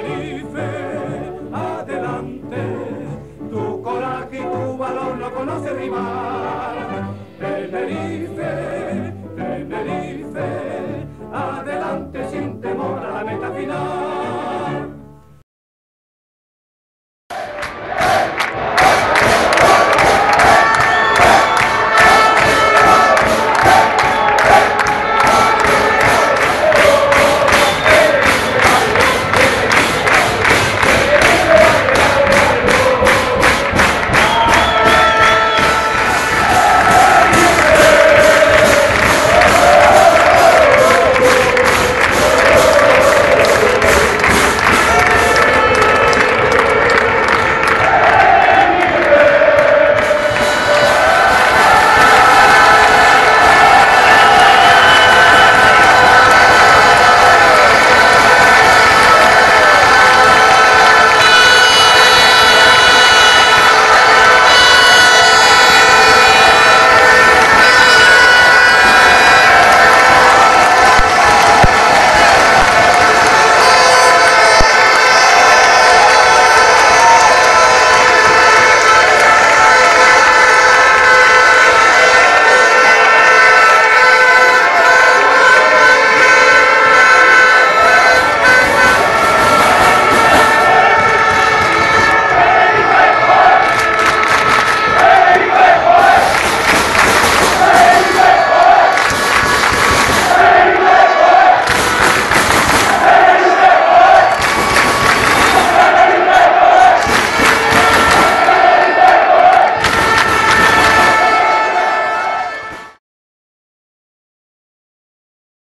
Tenerife, adelante, tu coraje y tu valor no conoce rival. Tenerife,